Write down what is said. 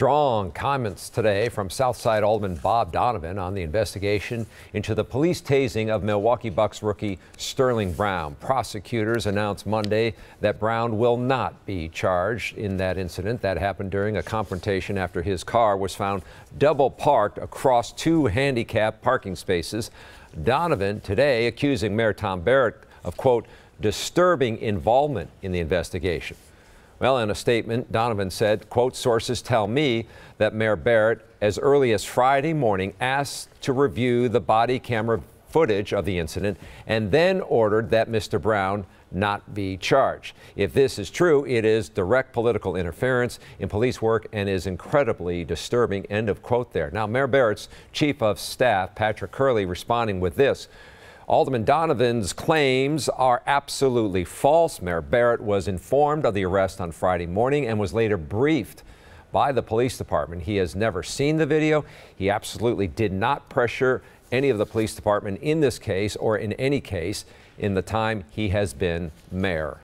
Strong comments today from Southside Alderman Bob Donovan on the investigation into the police tasing of Milwaukee Bucks rookie Sterling Brown. Prosecutors announced Monday that Brown will not be charged in that incident that happened during a confrontation after his car was found double parked across two handicapped parking spaces. Donovan today accusing Mayor Tom Barrett of, quote, disturbing involvement in the investigation. Well, in a statement, Donovan said, quote, sources tell me that Mayor Barrett, as early as Friday morning, asked to review the body camera footage of the incident and then ordered that Mr. Brown not be charged. If this is true, it is direct political interference in police work and is incredibly disturbing. End of quote there. Now, Mayor Barrett's chief of staff, Patrick Curley, responding with this. Alderman Donovan's claims are absolutely false. Mayor Barrett was informed of the arrest on Friday morning and was later briefed by the police department. He has never seen the video. He absolutely did not pressure any of the police department in this case or in any case in the time he has been mayor.